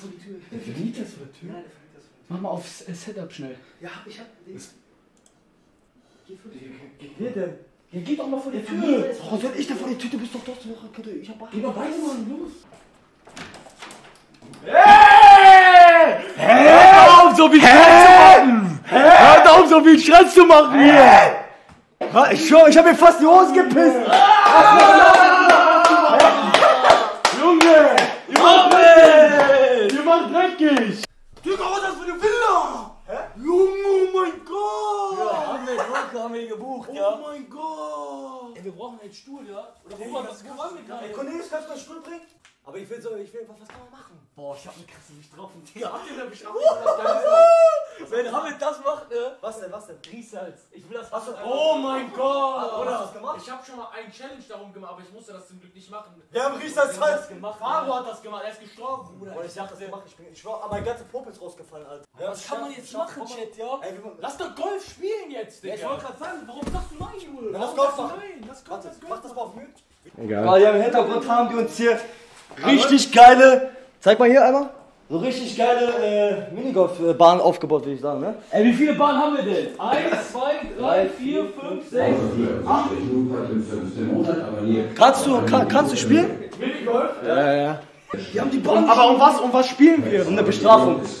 vor die Tür. Der Vermieter ist vor der Tür. Nein, der verliert das vor die Tür. Mach mal aufs äh, Setup schnell. Ja, ich hab den. Geh vor die Tür. Wer denn? Ja, geh doch mal vor die Der Vermieter ist Warum soll ich denn vor die Tür? Du bist doch doch so Rakete. Ich hab Geh doch weiter, Mann, los. Hör auf, so viel Stress zu machen! Hör auf, so viel Stress zu machen hier! Ich ich hab mir fast die Hose gepisst! Junge! Ihr macht dreckig! Ihr dreckig! Digga, was ist das für eine Villa? Hä? Junge, oh mein Gott! Ja, haben wir Druck, haben wir gebucht, Oh ja. mein Gott! Ey, wir brauchen einen Stuhl, ja? Oder wo, war das, wir gerade? Ey, Cornelius, kannst du einen Stuhl bringen? Aber ich will so, ich will, was, was kann man machen? Boah, ich hab eine krasse Bestrafung. Ja, habt ihr da bestimmt Wenn Hamid das macht, ne? Was denn, was denn? Riechsalz. Ich will das. Achso, oh mein Gott! Oder Hast du das gemacht? Ich habe schon mal einen Challenge darum gemacht, aber ich musste das zum Glück nicht machen. Wir haben Riechsalz gemacht. Faro hat das gemacht, er ist gestorben. Bruder, Boah, ich hab das dachte, gemacht, ich bin, ich schwör, aber mein ganzer Popel ist rausgefallen, Alter. was kann man jetzt machen, Chat, ja? Ey, wir, Lass doch Golf spielen jetzt, Ja, Digga. ich wollte gerade sagen, warum sagst du nein, Junge? Lass Golf du machen. Nein, lass Golf, lass mach das mal auf Mute. Egal. Ja, im Hintergrund haben die uns hier richtig geile, zeig mal hier einmal, so richtig geile äh, Minigolf-Bahnen aufgebaut, würde ich sagen, ne? Ey, wie viele Bahnen haben wir denn? Eins, zwei, drei, vier, fünf, sechs. Kannst du, kann, kannst du spielen? Minigolf? Ja, ja, ja. Die haben die Bahn. Aber um was, um was spielen wir? Um eine Bestrafung. Es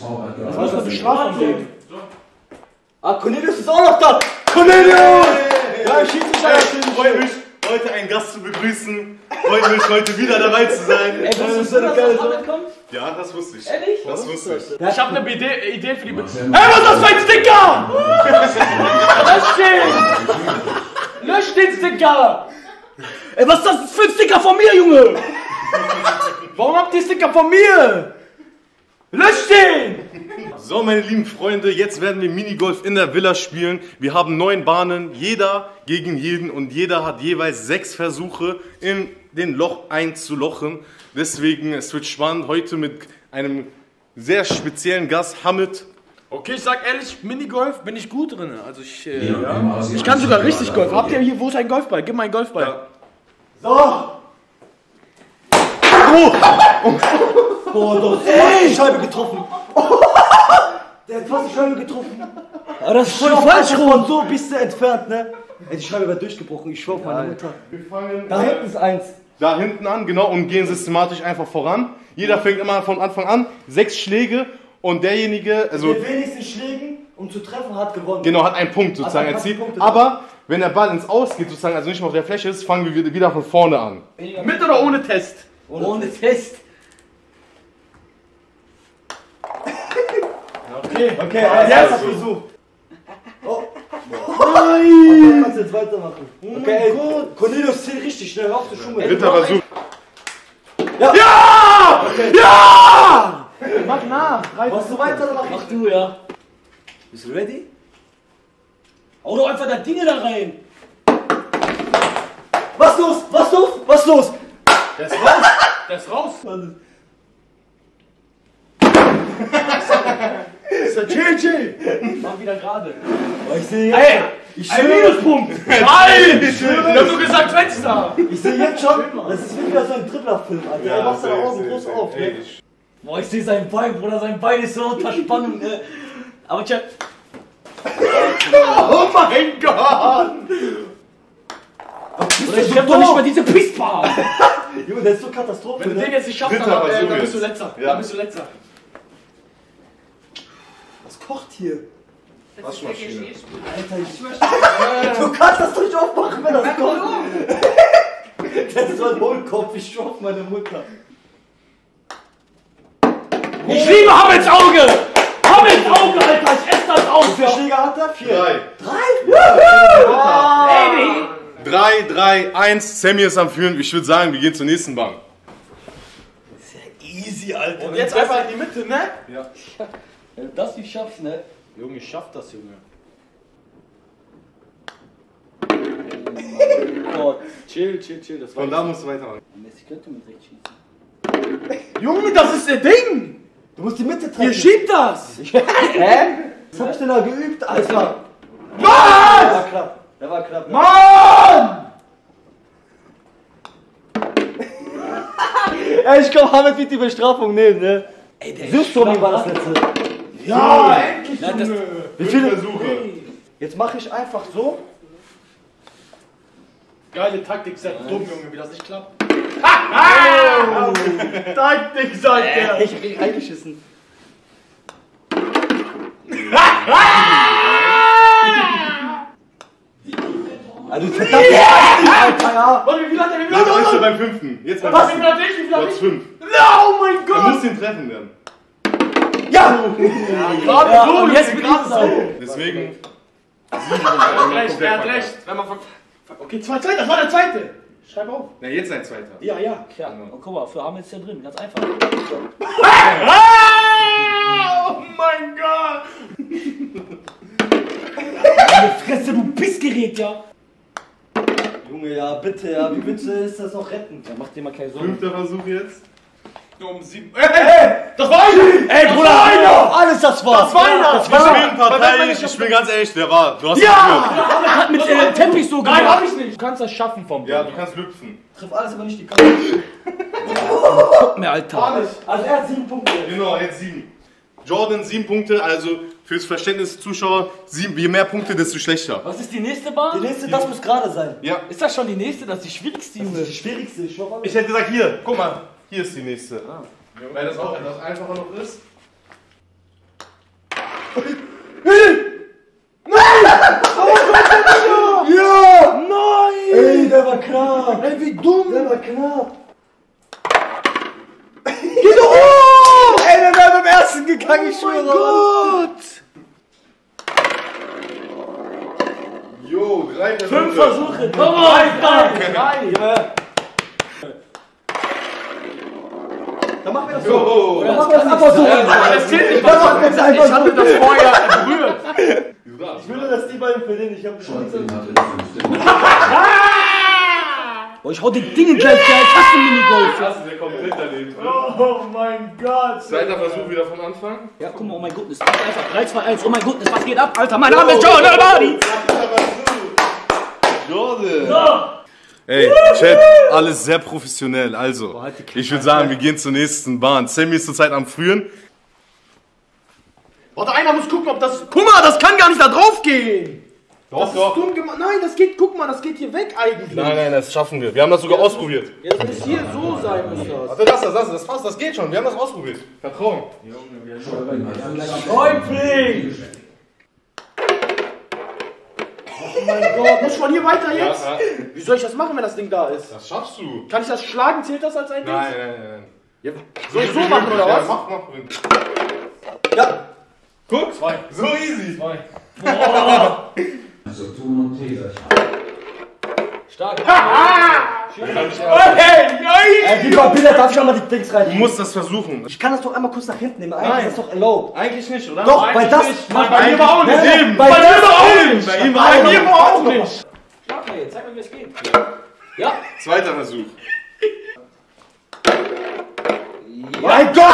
muss eine Bestrafung geben. Ah, Cornelius ist auch noch da! Cornelius! Ja, schieß dich an. Freut mich, heute einen Gast zu begrüßen. Freut mich, heute wieder dabei zu sein. Ey, das wusstest ist du, eine dass Hamid kommt? Ja, das wusste ich. Ehrlich? Das wusste ich. Ich habe eine Idee, Idee für die Be Hey, was ist das für ein Sticker? Lösch den! Lösch den Sticker! Ey, was ist das für ein Sticker von mir, Junge? Warum habt ihr Sticker von mir? Lösch den! So, meine lieben Freunde, jetzt werden wir Minigolf in der Villa spielen. Wir haben neun Bahnen, jeder gegen jeden und jeder hat jeweils sechs Versuche in den Loch einzulochen. Deswegen, es wird spannend heute mit einem sehr speziellen Gast, Hamid. Okay, ich sag ehrlich, Minigolf bin ich gut drin. Also ich. Äh, Ich kann sogar richtig Golf. Habt ihr hier, wo ist ein Golfball? Gib mal einen Golfball. Ja. So! Oh! Boah, du hast die Scheibe getroffen. Der hat fast die Scheibe getroffen. Aber das ist voll falsch rum. so bist du entfernt, ne? Ey, die Scheibe war durchgebrochen, ich schwör auf meine Mutter. Wir fangen Da hinten ist eins. Da hinten an, genau, und gehen systematisch einfach voran. Jeder fängt immer von Anfang an, sechs Schläge und derjenige, also Mit wenigsten Schlägen, um zu treffen, hat gewonnen. genau, hat einen Punkt sozusagen Also, hat erzielt. Punkte. Aber wenn der Ball ins Aus geht, sozusagen, also nicht mehr auf der Fläche ist, fangen wir wieder- von vorne an. Mit oder ohne Test? Ohne Test. Okay, okay, also Jetzt. erster Versuch. Oh. Nein! Du kannst jetzt weitermachen. Okay, ey, Cornelius, zähl richtig schnell, hör auf zu schummeln. Dritter Versuch. Mach nach. Machst du weiter oder mach Mach ich? du, ja. Bist du ready? Hau doch einfach das Ding da rein. Was los? Was los? Was los? der ist raus! Der ist raus! ist der chill. Mach wieder gerade. Oh, ich sehe jetzt, Ey, ich ein Minuspunkt. Nein! Ich hab nur gesagt Fenster. ich sehe jetzt schon, das ist wieder so ein Dribblerfilm, Alter. er macht seine Augen groß auf. Ey, Ne? ich- Boah, ich sehe sein Bein, Bruder. Sein Bein ist so unter Spannung, ne? Aber Chat. Oh mein Gott. Bruder, ich treffe doch nicht mal diese Pissbahn. Junge, der ist so Katastrophe. Wenn du den Ne? jetzt nicht schaffst, dann, äh, dann bist du letzter. Ja. Dann bist du letzter. Was kocht hier? Waschmaschine. Alter, ich Du kannst das doch nicht aufmachen, wenn das kocht. Das ist so ein Hohlkopf, ich schwör auf meine Mutter. Ich liebe Hamels Auge. Hamels Auge, Alter. Ich esse das auf. Wie viele Schläge hat er? Vier. Drei. Baby. 3, 3, 1. Sammy ist am Führen. Ich würde sagen, wir gehen zur nächsten Bank. Easy, Alter. Und jetzt einfach in die Mitte, ne? Wenn du das nicht schaffst, ne? Junge, ich schaff das, Junge. Gott. Chill, chill, chill. Das war Von da musst du weitermachen. Messi könnte mit rechts schießen. Junge, das ist der Ding. Du musst die Mitte Ihr treffen. schiebt das. Hä? Das hab ich denn da geübt, Alter. Der Was? war knapp. Der war knapp. Ne? Mann. Ey, ich glaub, Hamid wird die Bestrafung nehmen, ne? Süßtommy war das letzte. Ja, endlich, Nein, das-. Wie viele? Versuche. Jetzt mache ich einfach so. Geile Taktik, sehr dumm, Junge, wie das nicht klappt. Ah! Taktik, sagt er. Ich hab ihn reingeschissen. Also verdammt, Alter, ja. Warte, wie viel hat er? Wie viel Jetzt bist du beim fünften. Jetzt beim Was? Wie fünften. viel hat ich? Wie viel Du hat hast ich? fünf. Oh mein Du Gott. musst ihn treffen werden. Ja! Gerade Ja, so, und jetzt gerade so. Deswegen. Er hat recht, er hat recht. Wenn man ver- Okay, zwei Zweite, das war der zweite. Schreib auf. Na, jetzt sein zweiter. Ja, ja. Ja, und guck mal, für haben wir jetzt ja drin, ganz einfach. Oh mein Gott. Fresse, du Pissgerät, ja! Junge, ja, bitte, ja. Wie willst du es das noch retten? Ja, mach dir mal keine Sorgen. Fünfter Versuch jetzt. Nur um sieben. Ey, ey, das war einer. Ey, Bruder! Alles das war's! Das war einer. Ich bin parteiisch, ich bin ganz ehrlich, der war. Du hast Ja. Hat mit äh, Teppich so Nein, gemacht. hab ich nicht. Du kannst das schaffen vom Ja, du kannst lüpfen. Triff alles, aber nicht die Karte. Guck mir, Alter. War nicht. Also er hat sieben Punkte. Genau, jetzt sieben. Jordan sieben Punkte, also fürs Verständnis des Zuschauer, sieben, je mehr Punkte, desto schlechter. Was ist die nächste Die Bahn? nächste, das muss gerade sein. Ja. Ist das schon die nächste? Das ist die schwierigste, Junge. Die schwierigste, ich schwör Ich hätte gesagt, hier, guck mal, hier ist die nächste. Weil das auch etwas einfacher noch ist. Ja! Nein! Ey, der war knapp! Ey, wie dumm! Der war knapp! Geh doch hoch! Ey, der wäre beim ersten gegangen, ich schwöre! Oh Gott! Jo, drei Versuche. Fünf Versuche, komm mal, Alter! Dann machen wir das so. Jo. Dann machen wir das einfach so. Das zählt nicht. Dann machen wir es einfach Ich hatte so. das vorher berührt. Ich will nur, dass die beiden verlieren. Ich hab schon so. Boah, ich hau den Ding gleich, ja, ich hasse Minigolf. Das ist der komplett daneben. Oh mein Gott. Zweiter Versuch wieder von Anfang. Ja, guck mal, oh mein Gott, ist einfach 3, 2, 1, oh mein Gott, was geht ab, Alter? Mein Name ist John Albani! Jordan. Ey, Chat, alles sehr professionell. Also, ich würde sagen, wir gehen zur nächsten Bahn. Sammy ist zurzeit am Frühen. Warte, einer muss gucken, ob das. Guck mal, das kann gar nicht da drauf gehen. Doch, Das ist dumm gemacht. Nein, das geht, guck mal, das geht hier weg eigentlich. Nein, nein, das schaffen wir. Wir haben das sogar ausprobiert. Ja, das muss hier so sein, muss das. Warte, das, das, das, das passt, das geht schon. Wir haben das ausprobiert. Vertrauen. Häuptling! Oh mein Gott, muss man hier weiter jetzt? Ja, ja. Wie soll ich das machen, wenn das Ding da ist? Das schaffst du. Kann ich das schlagen? Zählt das als ein Ding? Nein, nein, nein. Ja. Soll ich so machen oder Ja, was? mach, mach. Ja. Guck, so easy. Also Ton und Taser. Stark. Ey, wie bei Billard darf ich auch mal die Dings Du rein. musst das versuchen. Ich kann das doch einmal kurz nach hinten nehmen. Eigentlich Nein. ist das doch erlaubt. Eigentlich nicht, oder? Doch, weil das. Bei mir war auch nicht. Bei Bei mir war auch nicht. Bei ihm war Bei auch mir nicht. war auch nicht. Schlag mal jetzt, zeig mal, wie es geht. Ja. Zweiter Versuch. Mein Gott!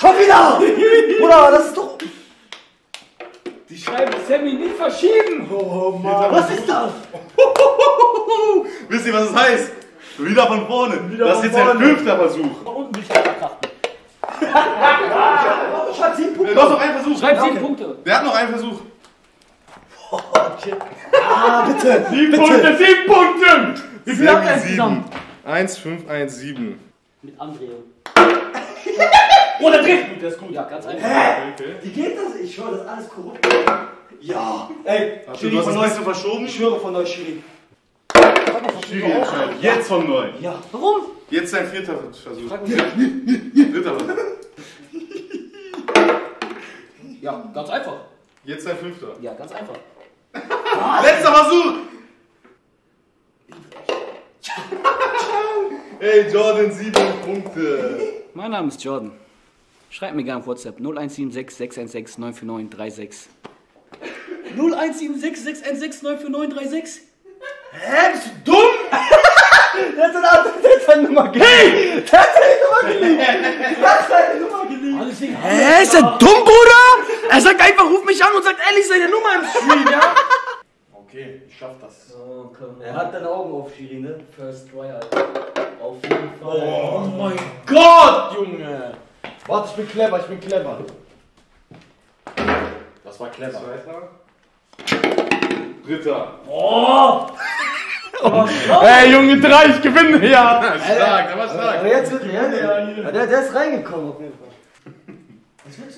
Schon wieder! Bruder, das ist schreiben Sammy nicht verschieben. Was ist das? Wisst ihr, was das heißt? Wieder von vorne. das ist jetzt der vorne. fünfte Versuch. Von unten ich verkrachten. Hab sieben Punkte. Du hast noch einen Versuch. Schreib Okay. sieben Punkte. Der hat noch einen Versuch. Ah, bitte. Sieben Bitte. Punkte, sieben Punkte! Wie viel er Sammy insgesamt? 1, 5, 1, 7. Mit André. Oh, der trifft. Der ist gut. Ja, ganz einfach. Wie geht das? Ich schwöre, das ist alles korrupt. Ja. Ey, Also, Schiri du hast von neu. verschoben. Ich schwöre von neu, Schiri. Schiri entscheidet. Jetzt von neu. Ja. Warum? Jetzt dein vierter Versuch. Frag mich. Dritter Versuch. Ja, ganz einfach. Jetzt dein fünfter. Ja, ganz einfach. Letzter Versuch! Ey, Jordan, sieben Punkte. Mein Name ist Jordan. Schreib mir gerne auf WhatsApp 0176 616 949 36. 0176 616 949 Hä, bist du dumm? Der hat seine, der hat seine Nummer gelegt. Hey! Der hat seine Nummer gelegt. Der hat seine Nummer gelegt. Hä, ist er dumm, Bruder? Er sagt einfach, ruf mich an und sagt ehrlich seine Nummer im Stream, ja? Okay, ich schaff das. Oh, komm. Er hat deine Augen auf, Schiri, ne? First try, Alter. Auf jeden Fall. Oh mein Gott, Junge! Warte, ich bin clever, ich bin clever. Das war clever. Dritter. Ey, Junge, drei, ich gewinne, ja. Stark, der war stark. Aber jetzt wird ja, der, der, der ist reingekommen auf jeden Fall.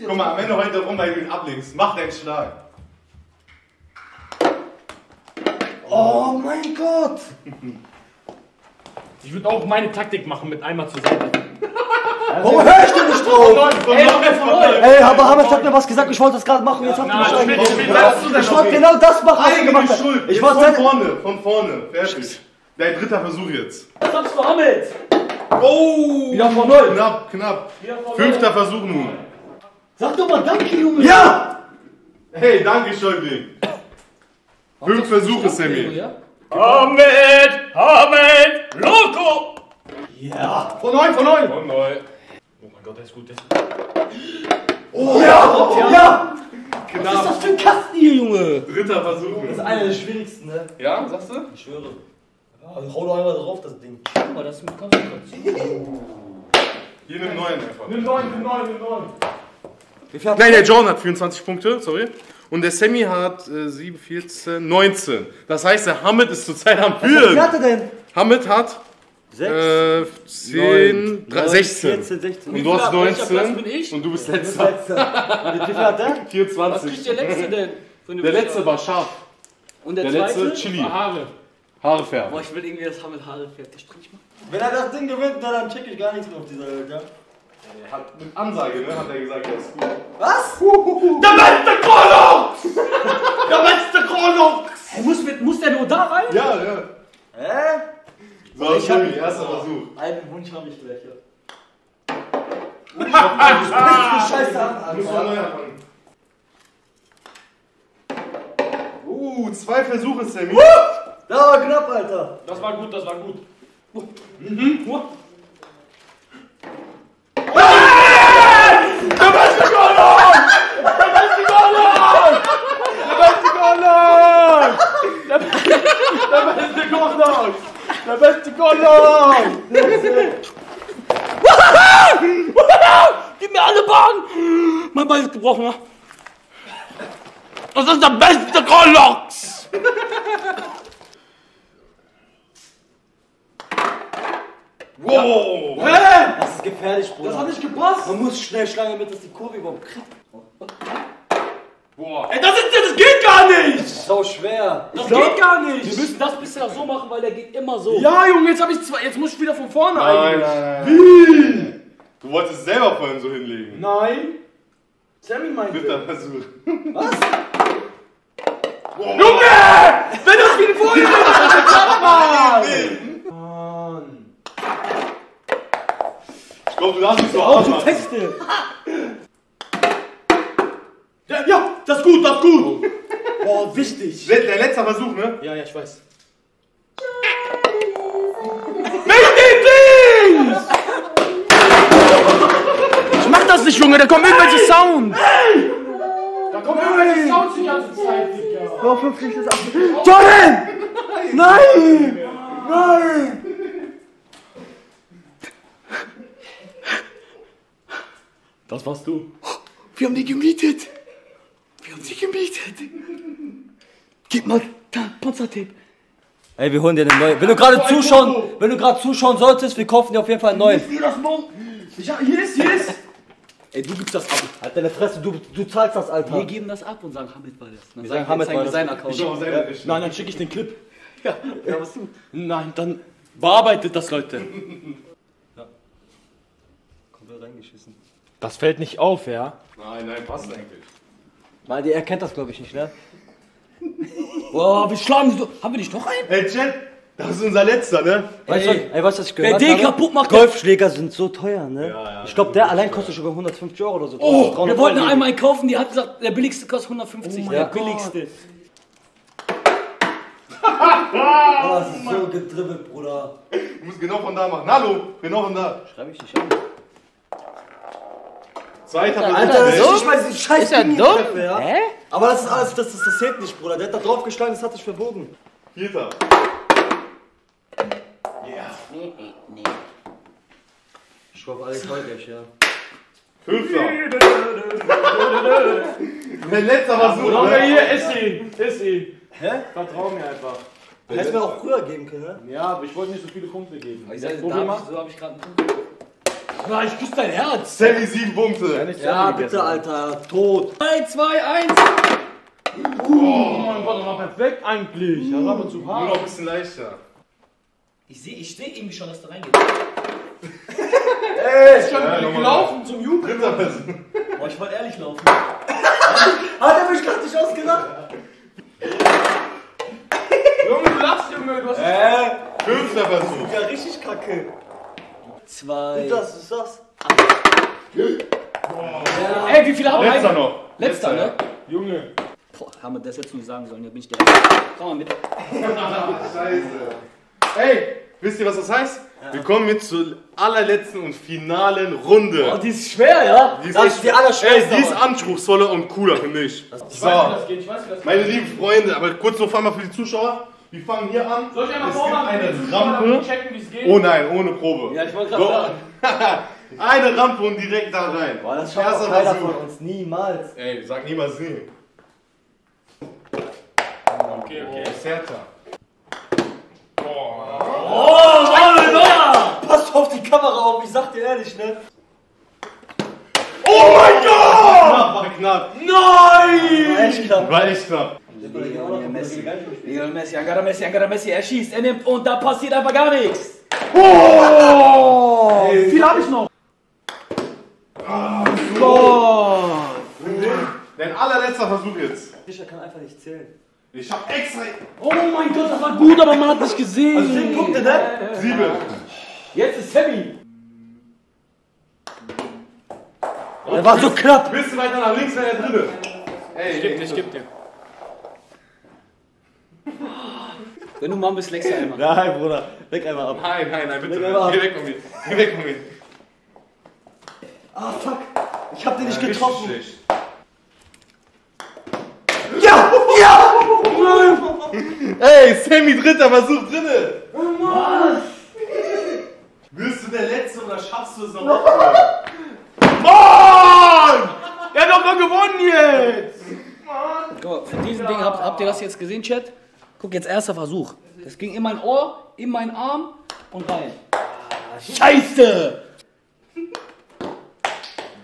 Guck mal, am Ende heute rum, weil du ihn ablenkst. Mach deinen Schlag. Oh mein Gott! Ich würde auch meine Taktik machen mit einmal zur Seite. Ich denn nicht drauf? Ey, von aber Hamid hat mir was gesagt, ich wollte das gerade machen, jetzt habt ihr mich eingebaut. Ich wollte genau das machen, was ihr gemacht habt. Schuld. Ich wollte von vorne, von vorne. Fertig. Dein dritter Versuch jetzt. Was hast du Hamid? Oh! Wieder von null. Knapp, knapp. Von Fünfter Versuch nun. Sag doch mal Danke, Junge! Ja! Hey, danke, Schäubling. Fünf Versuche, Sammy. Hamid! Hamid! Loco! Von neun, von neun. Oh neu. Oh mein Gott, der ist gut. Der ist Ja! Knapp. Was ist das für ein Kasten hier, Junge? Dritter Versuch. Das ist einer der schwierigsten, ne? Ja, sagst du? Ich schwöre. Ja, hau doch einmal drauf, das Ding. Guck mal, das ist mit Konzentration. Hier nimm neun einfach. Nimm neun, nimm neun, nimm neun. Wie viel hat Nein, der John hat 24 Punkte, sorry. Und der Sammy hat äh, 7, 14, 19. Das heißt, der Hamid ist zurzeit am Wie viel Führen. hat er denn? Hamid hat 6, äh, 10, 16. 14, 16. Und du hast Welcher Platz 19. bin ich? Und du bist letzter. letzter. Und wie viel hat der? Was kriegt 24. der letzte denn? Von dem Der letzte war scharf. Und der, Der zweite? letzte Chili. Haare. Haare färben. Boah, ich will irgendwie das Hamid Haare fertig strich machen. Wenn er das Ding gewinnt, na, dann check ich gar nichts mehr auf dieser Welt, ja? Hat mit Ansage, ne? Hat er gesagt, der ist gut. Was? Der beste Kronox! Der beste Kronox! Hey, muss, mit- muss der nur da rein? Ja, ja. Hä? So, Sammy, erster Versuch. Einen Wunsch habe ich gleich, ja. Ich Scheiße an, Muss Alter. man neu anfangen. Uh, zwei Versuche, Sammy. Das war knapp, Alter. Das war gut, das war gut. Der beste Kollege! Gib mir alle Bahnen! Gebrochen, ja? Das ist der beste Kronox! Wow! Das ist gefährlich, Bruder. Das hat nicht gepasst! Man muss schnell schlagen, damit das die Kurve überhaupt kriegt. Boah. Ey, das ist das geht gar nicht! Das ist so schwer. Das geht gar nicht! Wir müssen das bisher so machen, weil der geht immer so. Ja, Junge, jetzt hab ich zwei. Jetzt muss ich wieder von vorne Nein, eigentlich. nein, nein. Wie? Du wolltest es selber vorhin so hinlegen. Nein. Sammy meinte. Dritter Versuch. Junge! Wenn das wie vorhin Mann! Ich glaube, du darfst nicht so hart machen. Texte. Ja, ja, das ist gut, das ist gut! Boah, wichtig. Der letzte Versuch, ne? Ja, ja, ich weiß. Das nicht, Junge, da kommen irgendwelche Sounds! Da kommt irgendwelche Sounds die ganze Zeit, Digga. Oh, 50 ist ab. Jordan! Nein! Nein! Das warst du. Wir haben die gemietet! Wir haben sie gemietet! Gib mal da, Panzertape! Ey, wir holen dir einen neuen. Wenn du gerade zuschauen, wenn du gerade zuschauen solltest, wir kaufen dir auf jeden Fall einen neuen. Ich hab, hier ist, hier ist! Ey, du gibst das ab. Halt deine Fresse, du, du zahlst das, Alter. Wir geben das ab und sagen, Hamid war das. Dann Wir sagen, sagen, Hamid war das. seinen Account. Ich Rechnung. Nein, dann schicke ich den Clip. Ja, was du? Nein, dann bearbeitet das, Leute. Komplett reingeschissen. Das fällt nicht auf, ja? Nein, nein, passt eigentlich. Weil die erkennt das, glaube ich, nicht, ne? Boah, wir schlagen so. Haben wir nicht noch einen? Ey, Chat, das ist unser letzter, ne? Weißt du, ey, was ich gehört den habe? kaputt macht, der- Golfschläger sind so teuer, ne? ich glaube, der allein kostet sogar 150 Euro oder so. Oh, 300 wir wollten Euro. einmal einen kaufen, die hat gesagt, der billigste kostet 150. Oh der Gott. billigste. Oh, das ist so gedribbelt, Bruder. Du musst genau von da machen. Hallo, genau von da. Schreib ich nicht an. Zweiter. Alter, das ist nicht mal diesen scheiß Ist er Ding dumm? treffe, ja? Hä? Aber das ist alles, das, das, das zählt nicht, Bruder. Der hat da draufgeschlagen, das hat sich verbogen. Vierter. Ich glaube, alles heute, ja. Fünfter. Der letzte Versuch. Komm ne? hier, iss ihn, iss ihn. Hä? Vertrau mir einfach. Hättest mir auch früher geben können, ne? Ja, aber ich wollte nicht so viele Punkte geben. Ich Das sag, hab ist, ich, so habe ich gerade einen Punkt. Na, ich küsse dein Herz. Sammy sieben Punkte. Ja, bitte, Alter. Tot. 3, 2, 1. Oh mein Gott, das war perfekt eigentlich. Das war aber zu Nur hart. noch ein bisschen leichter. Ich sehe ich seh irgendwie schon, dass da reingeht. Ist schon Ja, gelaufen zum Versuch. Boah, ich wollte ehrlich laufen. Hat er mich gerade nicht ausgelacht? Junge, du lachst, Junge. Du hast Äh, Fünfter Versuch. ja, richtig kacke. 2. Und das ist das. Ey, wie viele haben wir? Letzter noch. Letzter, ne? Junge. Boah, haben wir das jetzt nur sagen sollen, da bin ich der. Komm mal mit. Scheiße. Ey, wisst ihr, was das heißt? Wir kommen jetzt zur allerletzten und finalen Runde. Oh, die ist schwer, ja? Die ist Das ist die allerschwerste. Ey, die ist anspruchsvoller und cooler für mich. Ich weiß, wie So, das geht. Ich weiß, wie das meine geht. lieben Freunde, aber kurz noch einmal für die Zuschauer. Wir fangen hier an. Soll ich einmal Es vormachen, eine Rampe. checken, wie es geht? Oh nein, ohne Probe. Ja, ich wollte gerade So. sagen. Eine Rampe und direkt da rein. Boah, das schafft doch keiner von uns. Niemals. Ey, sag niemals nie. Okay, okay. Ist härter. Passt auf die Kamera auf, ich sag dir ehrlich, ne? Oh mein Gott! Knapp, war knapp. War echt knapp. War echt knapp. Lionel Messi. Lionel Messi, Angara Messi, Angara Messi, er schießt, er nimmt und da passiert einfach gar nichts. Oh! Wie viel habe ich noch? Dein allerletzter Versuch jetzt. Fischer kann einfach nicht zählen. Ich hab extra Oh mein Gott, das war gut, aber man hat nicht gesehen. Also 10 Punkte, ne? sieben. Jetzt ist Sammy. Der war so knapp. Bisschen weiter nach links wäre er drinne. Ey, Ich geb dir, ich geb dir. Wenn du mal bist, leckst du einmal. Nein, Bruder. Weg einmal ab. Nein, nein, nein, bitte. Ab. Geh weg von mir. Geh weg von mir. Ah, fuck. Ich hab den nicht Richtig getroffen. schlecht. Ja! Ja! Ey, Sammy, dritter Versuch drinne. Wirst du der Letzte oder schaffst du es noch? Mann! Er hat doch mal gewonnen jetzt. Guck mal, von diesem Ding habt, habt ihr das jetzt gesehen, Chat? Guck, jetzt erster Versuch. Das ging in mein Ohr, in meinen Arm und rein. Scheiße!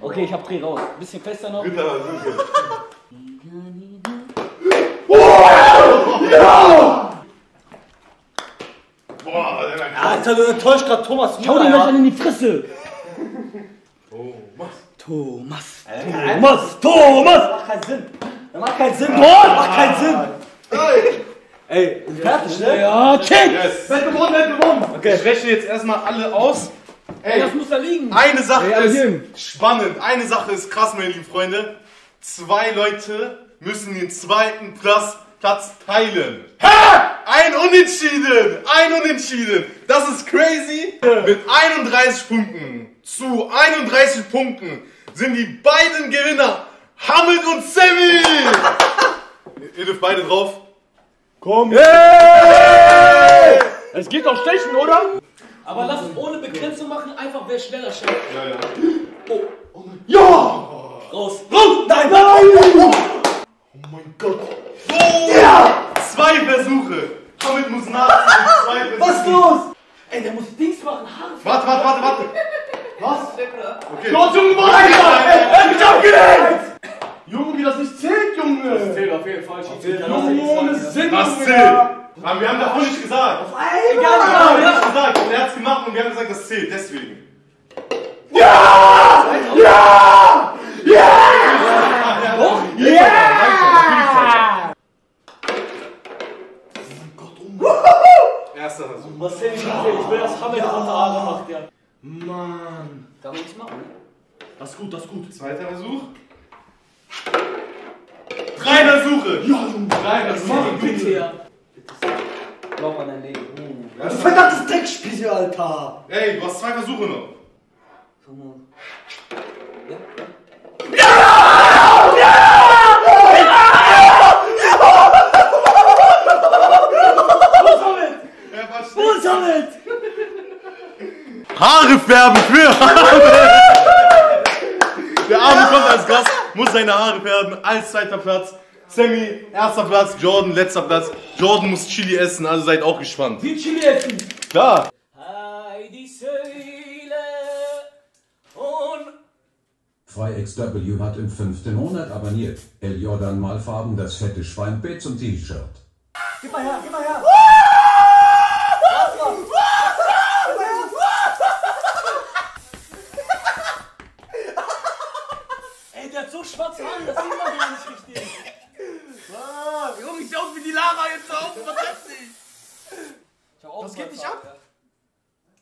Okay, ich hab Dreh raus. Bisschen fester noch. Dritter Versuch. Boah, der krass. Alter, du enttäuscht grad Thomas Schau dir gleich ja? in die Fresse! Was? Thomas! Thomas! Thomas! Macht keinen Sinn. Das macht keinen Sinn. Macht keinen Sinn. Ey, fertig, ne? Ja, Chat! Yes. Gewonnen, wer hat gewonnen? Okay. Ich rechne jetzt erstmal alle aus. Ey, Das muss da liegen. eine Sache Ey, ist hin. spannend. Eine Sache ist krass, meine lieben Freunde. Zwei Leute müssen den zweiten Platz, Platz teilen. Hä? Ein Unentschieden! Ein Unentschieden! Das ist crazy! Mit 31 Punkten zu 31 Punkten sind die beiden Gewinner Hamid und Sammy! Ihr dürft beide drauf. Komm. Es geht doch stechen, oder? Aber lass es ohne Begrenzung machen, einfach wer schneller schafft. Ja, ja. Raus. Nein, nein! Zwei Versuche! Hamid muss nachziehen. Zwei Versuche. Was ist los? Ey, der muss Dings machen, Haare. Warte, warte, warte, warte. Was? Okay. Gott, Junge, Nein, nein, nein. Junge, wie das nicht zählt, Junge. Zählt auf jeden Fall. Junge, ohne Sinn. Was Junge. zählt? Aber wir haben davon nicht gesagt. Egal, Wir haben nicht gesagt. Und er hat's gemacht und wir haben gesagt, das zählt. Deswegen. Erster Versuch. Was zähl ich nicht? Ich will das Hammer unter Arme macht, ja. Mann. Kann man nichts machen, ne? Das ist gut, das ist gut. Zweiter Versuch. Drei Versuche. Ja, Junge. Drei Versuche. Bitte, ja. Glaub an dein Leben. Du verdammtes Dreckspiel, Alter! Ey, du hast zwei Versuche noch. Er versteht. Wo ist damit? Haare färben für muss seine Haare färben. Als zweiter Platz Sammy, erster Platz, Jordan, letzter Platz. Jordan muss Chili essen, also seid auch gespannt. Wie Chili essen. Klar. Heidi Seele und 2XW hat im fünften Monat abonniert. El Jordan Malfarben das fette Schweinbett zum T-Shirt. Gib mal her, gib mal her. Ey, der hat so schwarze Haare, das sieht man gar nicht richtig. Junge, ich seh aus wie die Lara jetzt auf. Was ist das nicht? Ich hab auch Das geht nicht Farbe, ja.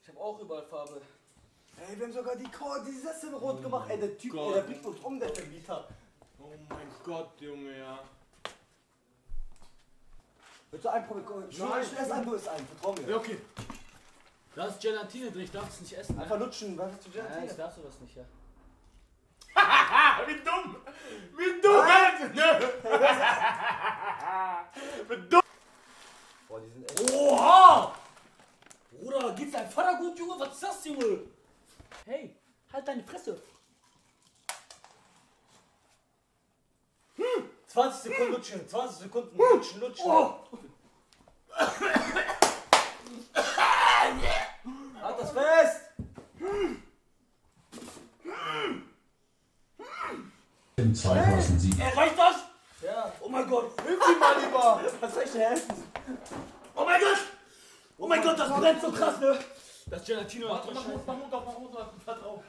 Ich hab auch überall Farbe. Ey, wir haben sogar die, Sessel rot gemacht. Ey, der Typ, ey, der bringt uns um, der Vermieter. Oh mein Gott, Junge, ja. Willst du einen probieren? Ich Nein. ich esse einen, du isst einen. Vertrau mir. Ja, okay. Da ist Gelatine drin, ich darf es nicht essen. Ne? Einfach lutschen. Was hast du Ja, Gelatine? ich darf sowas nicht, ja. Ah, wie dumm. Wie dumm. Boah, die sind echt. Oha! Bruder, geht's deinem Vater gut, Junge? Was ist das, Junge? Hey, halt deine Fresse. 20 Sekunden lutschen, 20 Sekunden lutschen, lutschen. Halt das fest! Im 2007 Ey, reicht das? Ja. Oh mein Gott. Hilf ihm mal lieber! Was soll ich denn helfen? Oh mein Gott. Oh mein Gott, das brennt so krass, ne? Das Gelatine macht Mach Scheiße. mach auf, mach auf, mach drauf.